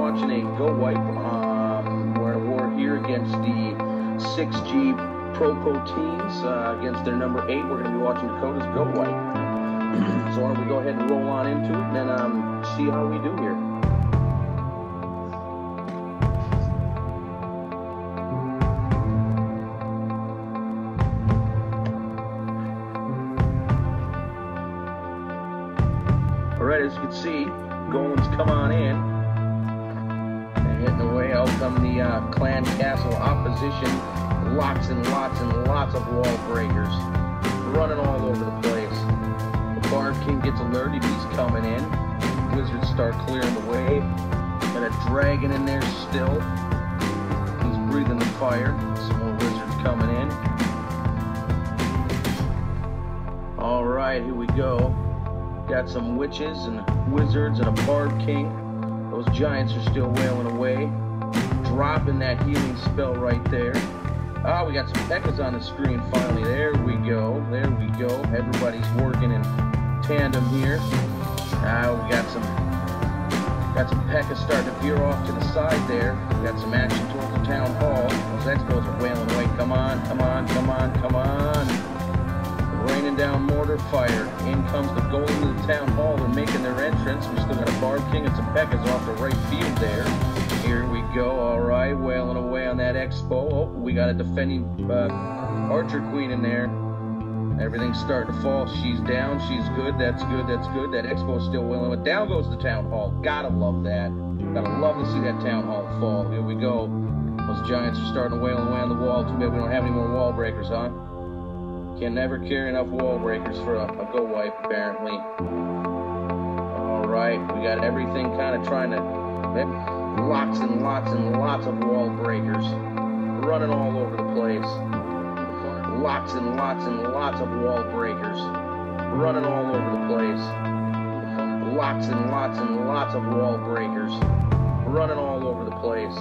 watching a Gowipe. Um, we're war here against the 6G Pro Pro teams uh, against their number eight. We're going to be watching Dakota's Gowipe. so why don't we go ahead and roll on into it and then um, see how we do here. All right, as you can see, Golems come on in. Out come the uh, Clan Castle opposition. Lots and lots and lots of wall breakers. Running all over the place. The Barb King gets alerted, he's coming in. Wizards start clearing the way. Got a dragon in there still. He's breathing the fire. Some more wizards coming in. All right, here we go. Got some witches and wizards and a barb king. Those giants are still wailing away. Dropping that healing spell right there. Ah, we got some Pekkas on the screen finally. There we go. There we go. Everybody's working in tandem here. Ah, we got some got some Pekkas starting to veer off to the side there. We got some action towards the town hall. Those X-Bows are wailing away. Come on, come on, come on, come on raining down mortar fire. In comes the golem to the town hall. They're making their entrance. We still got a Barb King and some Pekkas off the right field there. Here we go. All right, wailing away on that X-Bow. Oh, we got a defending uh, Archer Queen in there. Everything's starting to fall. She's down. She's good. That's good. That's good. That X-Bow's still wailing. But down goes the town hall. Gotta love that. Gotta love to see that town hall fall. Here we go. Those giants are starting to wail away on the wall. Too bad we don't have any more wall breakers, huh? Can never carry enough wall breakers for a, a gowipe, apparently. Alright, we got everything kind of trying to... Lots and lots and lots of wall breakers. Running all over the place. Lots and lots and lots of wall breakers. Running all over the place. Lots and lots and lots of wall breakers. Running all over the place.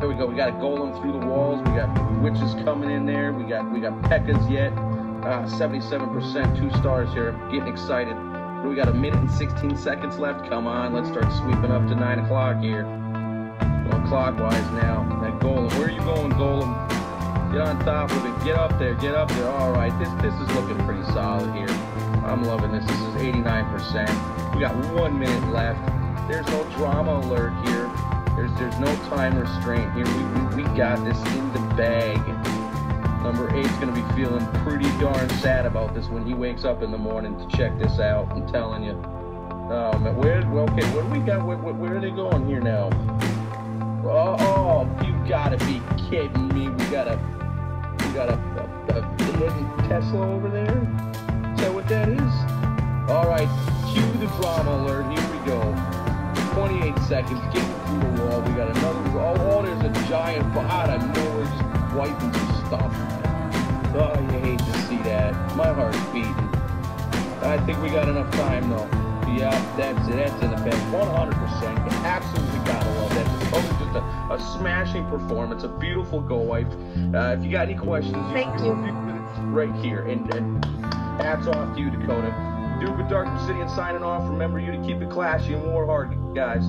There we go. We got a golem through the walls. We got witches coming in there. We got we got Pekkas yet. Uh, 77%, two stars here. Getting excited. We got a minute and 16 seconds left. Come on, let's start sweeping up to 9 o'clock here. Clockwise now. That golem. Where are you going, golem? Get on top of it. Get up there. Get up there. All right. This this is looking pretty solid here. I'm loving this. This is 89%. We got one minute left. There's no drama alert here. There's there's no time restraint here. We, we, we got this in the bag. Number eight's gonna be feeling pretty darn sad about this when he wakes up in the morning to check this out. I'm telling you. Oh, man, where? Okay, what do we got? Where, where, are they going here now? Oh, oh, you gotta be kidding me! We got a we got a, a, a Tesla over there. Is that what that is? All right, cue the drama alert. Here we go. 28 seconds, getting through the wall. We got another. Oh, oh there's a giant out of nowhere just wiping some stuff. That. My heart's beating. I think we got enough time though. Yeah, that's it. That's in the bag. 100%. You absolutely gotta love that. Oh, just a, a smashing performance. A beautiful gowipe. Uh, if you got any questions, Thank you. Right here. And, and hats off to you, Dakota. Duke with Dark Obsidian signing off. Remember you to keep it classy and war hard, guys.